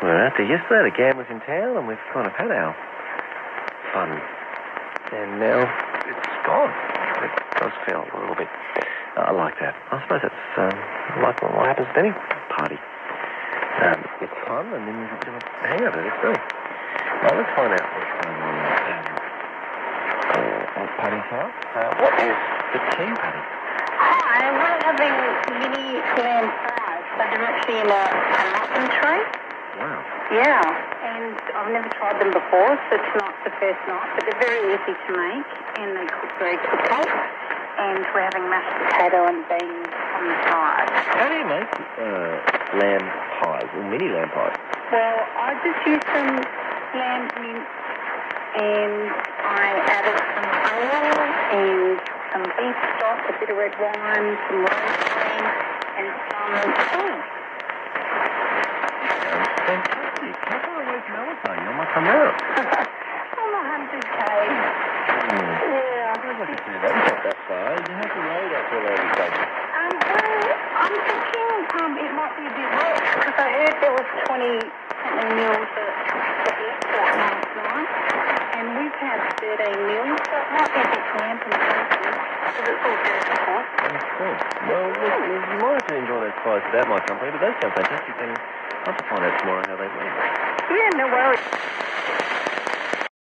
We after yesterday. The gamblers in town, and we've kind of had our fun. And now it's gone. It does feel a little bit. I like that. I suppose it's um, like what happens at any party. Um, it's fun, and then you get a hangover. It's great. Well, let's find out what's going on uh, at Paddy's house. Uh, what is the tea, Paddy? Hi, we're having mini lamb fries, but they're actually in a, a. Yeah, and I've never tried them before, so tonight's the first night, but they're very easy to make, and they cook very quickly. And we're having mashed potato and beans on the side. How do you make uh, lamb pies, or mini lamb pies? Well, I just used some lamb mince, and I added some oil and some beef stock, a bit of red wine, some rosemary, and some cheese. Sounds fantastic. How away from Alice you? I must come out. I'm a hundred K. Yeah. I could do that. It's not that far. You have to road up to a lady station. Um, well, I'm thinking um, it might be a bit wet because I heard there was 20 something mils at the airport last night, and we've had 13 mils, so it might be a bit damp and funky because it's all very hot. Of course. Well, look, you might have to enjoy those pies without my company, but they sound fantastic, and To find out tomorrow how they went. Yeah, no worries.